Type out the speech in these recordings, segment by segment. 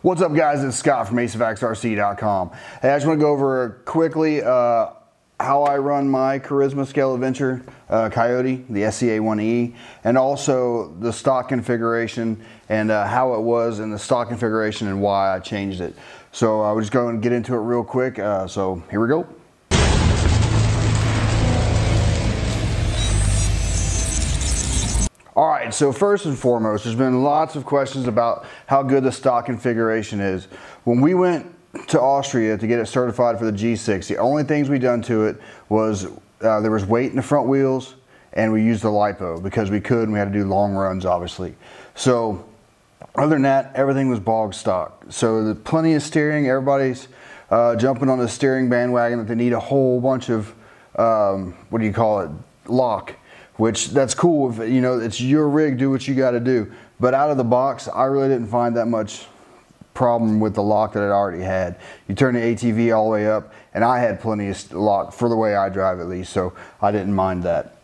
What's up guys, it's Scott from AceofAxeRC.com. Hey, I just want to go over quickly uh, how I run my Carisma Scale Adventure uh, Coyote, the SCA1E, and also the stock configuration and uh, how it was in the stock configuration and why I changed it. So uh, we're just going to get into it real quick. Uh, so here we go. Right, so first and foremost, there's been lots of questions about how good the stock configuration is. When we went to Austria to get it certified for the G6, the only things we done to it was uh, there was weight in the front wheels and we used the LiPo because we could and we had to do long runs, obviously. So other than that, everything was bog stock. So the plenty of steering, everybody's uh, jumping on the steering bandwagon that they need a whole bunch of, um, what do you call it, lock which that's cool. If, you know, it's your rig, do what you got to do. But out of the box, I really didn't find that much problem with the lock that I already had. You turn the ATV all the way up, and I had plenty of lock for the way I drive at least, so I didn't mind that.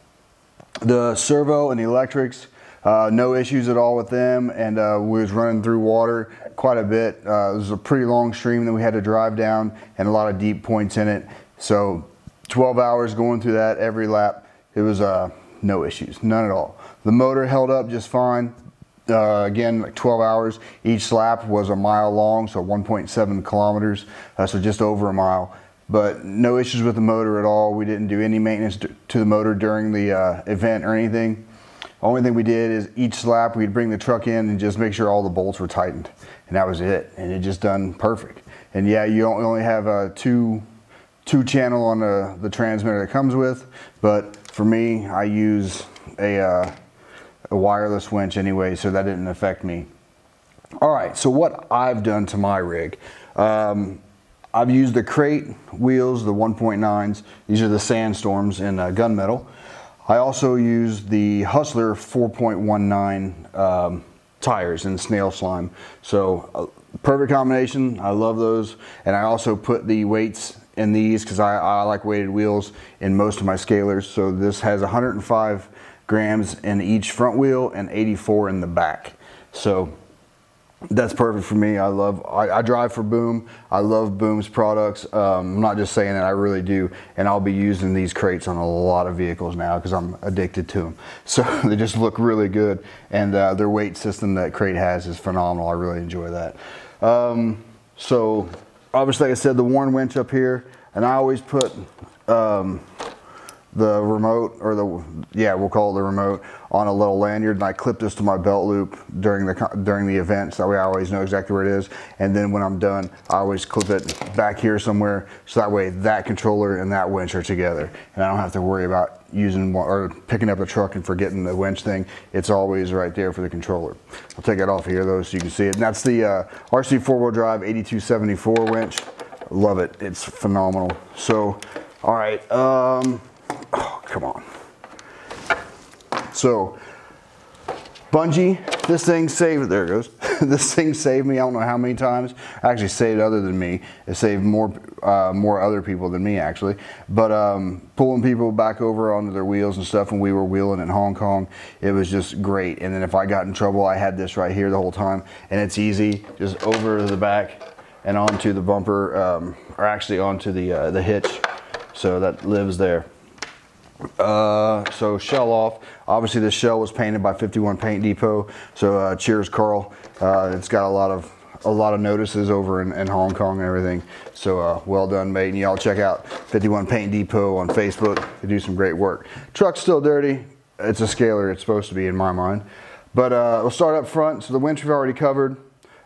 The servo and the electrics, uh, no issues at all with them, and uh, we was running through water quite a bit. Uh, it was a pretty long stream that we had to drive down, and a lot of deep points in it. So 12 hours going through that every lap. It was uh, no issues, none at all. The motor held up just fine. Uh, again, like 12 hours. Each lap was a mile long, so 1.7 kilometers, uh, so just over a mile. But no issues with the motor at all. We didn't do any maintenance to the motor during the uh, event or anything. Only thing we did is each lap we'd bring the truck in and just make sure all the bolts were tightened. And that was it. And it just done perfect. And yeah, you only have a two, two channel on the, the transmitter that comes with, but for me, I use a, uh, a wireless winch anyway, so that didn't affect me. All right, so what I've done to my rig. Um, I've used the crate wheels, the 1.9s. These are the Sandstorms in uh, gunmetal. I also use the Hustler 4.19 um, tires in snail slime. So uh, perfect combination. I love those. And I also put the weights in these because I, I like weighted wheels in most of my scalers. So this has 105 grams in each front wheel and 84 in the back. So that's perfect for me. I love, I, I, drive for Boom. I love Boom's products. Um, I'm not just saying that, I really do. And I'll be using these crates on a lot of vehicles now because I'm addicted to them. So they just look really good. And uh, their weight system that crate has is phenomenal. I really enjoy that. Um, so obviously, like I said, the Warn winch up here, and I always put um, the remote, or the, yeah, we'll call it the remote, on a little lanyard, and I clip this to my belt loop during the during the event, so that way I always know exactly where it is. And then when I'm done, I always clip it back here somewhere, so that way that controller and that winch are together, and I don't have to worry about using or picking up the truck and forgetting the winch thing. It's always right there for the controller. I'll take it off here though, so you can see it. And that's the uh, RC four-wheel drive 8274 winch. Love it. It's phenomenal. So, all right. Um, come on. So, bungee, this thing saved, there it goes. this thing saved me, I don't know how many times. Actually saved other than me. It saved more uh, more other people than me actually. But um, pulling people back over onto their wheels and stuff when we were wheeling in Hong Kong, it was just great. And then if I got in trouble, I had this right here the whole time. And it's easy, just over the back and onto the bumper, um, or actually onto the, uh, the hitch. So that lives there. Uh, so shell off. Obviously this shell was painted by 51 Paint Depot. So uh, cheers, Carl. Uh, it's got a lot of a lot of notices over in, in Hong Kong and everything. So uh, well done, mate. And y'all check out 51 Paint Depot on Facebook. They do some great work. Truck's still dirty. It's a scaler. It's supposed to be in my mind. But uh, we'll start up front. So the winch we've already covered.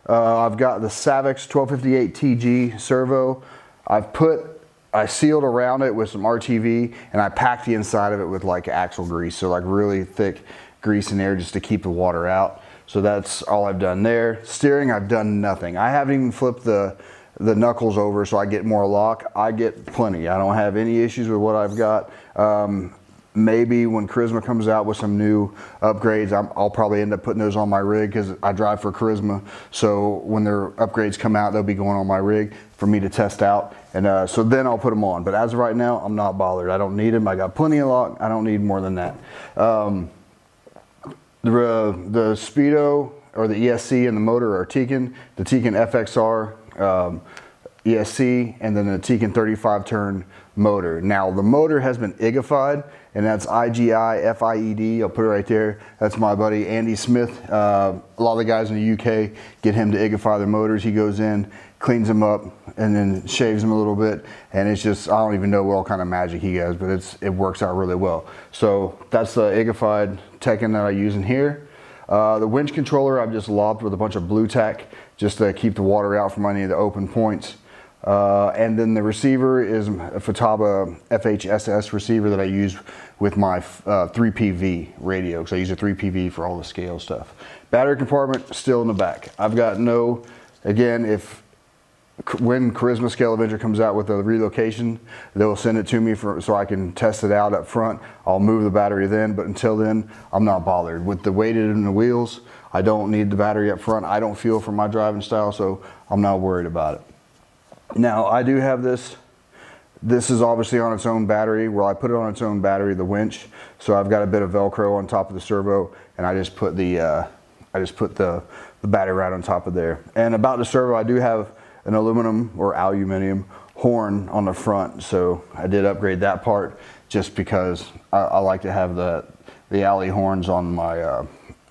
Uh, I've got the Savox 1258 TG servo. I've put I sealed around it with some RTV and I packed the inside of it with like axle grease. So like really thick grease in there just to keep the water out. So that's all I've done there. Steering, I've done nothing. I haven't even flipped the, the knuckles over so I get more lock. I get plenty. I don't have any issues with what I've got. Um, maybe when Carisma comes out with some new upgrades, i will probably end up putting those on my rig because I drive for Carisma. So when their upgrades come out, they'll be going on my rig for me to test out. And uh, so then I'll put them on. But as of right now, I'm not bothered. I don't need them. I got plenty of lock. I don't need more than that. Um, the, uh, the Speedo or the ESC and the motor are Tekin, the Tekin FXR um, ESC, and then the Tekin 35 turn motor. Now the motor has been IGIfied and that's IGI F-I-E-D. I'll put it right there. That's my buddy Andy Smith. Uh, a lot of the guys in the UK get him to IGIfy their motors. He goes in, cleans them up, and then shaves them a little bit. And it's just, I don't even know what kind of magic he has, but it's it works out really well. So that's the IGIfied Tekin that I use in here. Uh, the winch controller I've just lobbed with a bunch of blue tack just to keep the water out from any of the open points. Uh, and then the receiver is a Futaba FHSS receiver that I use with my uh, 3PV radio because I use a 3PV for all the scale stuff. Battery compartment still in the back. I've got no, again, if when Carisma Scale Adventure comes out with a relocation, they'll send it to me for, so I can test it out up front. I'll move the battery then, but until then, I'm not bothered. With the weighted in the wheels, I don't need the battery up front. I don't feel for my driving style, so I'm not worried about it. Now I do have this, this is obviously on its own battery. Well, I put it on its own battery, the winch. So I've got a bit of Velcro on top of the servo and I just put the, uh, I just put the, the battery right on top of there. And about the servo, I do have an aluminum or aluminium horn on the front. So I did upgrade that part just because I, I like to have the, the alley horns on my, uh,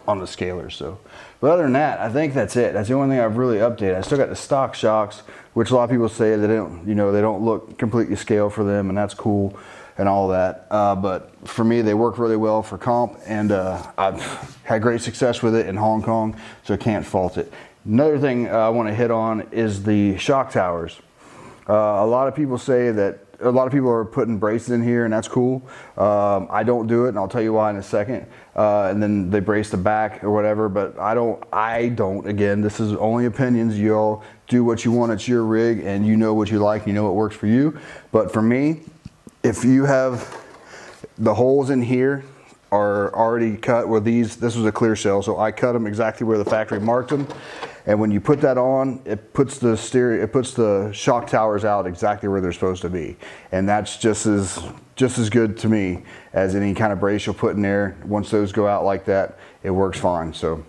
on the scaler. So, but other than that, I think that's it. That's the only thing I've really updated. I still got the stock shocks, which a lot of people say they don't, you know, they don't look completely scale for them, and that's cool and all that. Uh, but for me, they work really well for comp, and uh, I've had great success with it in Hong Kong, so I can't fault it. Another thing I want to hit on is the shock towers. Uh, a lot of people say that a lot of people are putting braces in here and that's cool. Um, I don't do it and I'll tell you why in a second. Uh, and then they brace the back or whatever, but I don't, I don't, again, this is only opinions. You all do what you want. It's your rig and you know what you like. You know what works for you. But for me, if you have the holes in here are already cut where these, this was a clear cell. So I cut them exactly where the factory marked them. And when you put that on, it puts the stereo, it puts the shock towers out exactly where they're supposed to be. And that's just as, just as good to me as any kind of brace you'll put in there. Once those go out like that, it works fine. So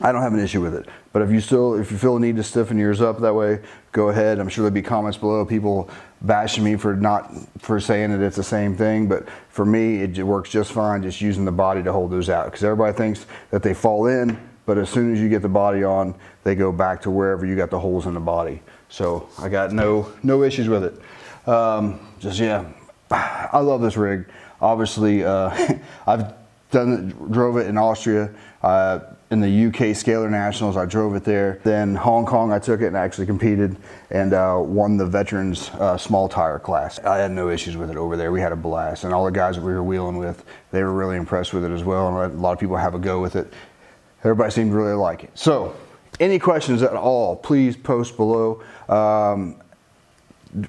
I don't have an issue with it. But if you still, if you feel a need to stiffen yours up that way, go ahead. I'm sure there'll be comments below, people bashing me for not, for saying that it's the same thing. But for me, it works just fine just using the body to hold those out. Because everybody thinks that they fall in, but as soon as you get the body on, they go back to wherever you got the holes in the body. So I got no, no issues with it. Um, just, yeah, I love this rig. Obviously, uh, I've done drove it in Austria. Uh, in the UK Scaler Nationals, I drove it there. Then Hong Kong, I took it and actually competed and uh, won the veterans uh, small tire class. I had no issues with it over there. We had a blast, and all the guys that we were wheeling with, they were really impressed with it as well. And a lot of people have a go with it. Everybody seemed to really like it. So any questions at all, please post below. Um,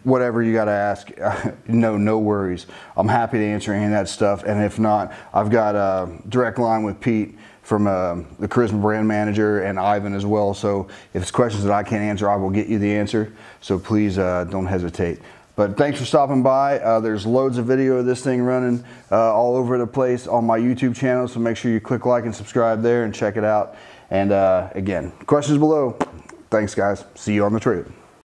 whatever you got to ask, no, no worries. I'm happy to answer any of that stuff. And if not, I've got a direct line with Pete from uh, the Carisma brand manager and Ivan as well. So if it's questions that I can't answer, I will get you the answer. So please uh, don't hesitate. But thanks for stopping by. Uh, there's loads of video of this thing running uh, all over the place on my YouTube channel. So make sure you click like and subscribe there and check it out. And uh, again, questions below. Thanks guys. See you on the trail.